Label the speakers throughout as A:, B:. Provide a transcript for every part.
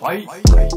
A: Bye. Bye.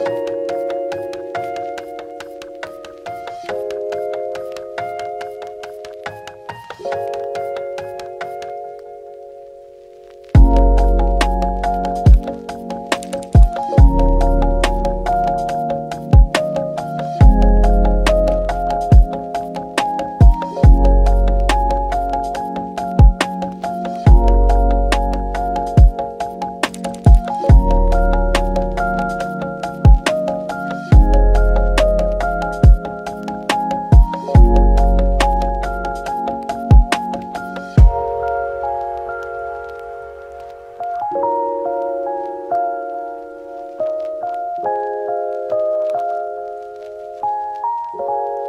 A: you you.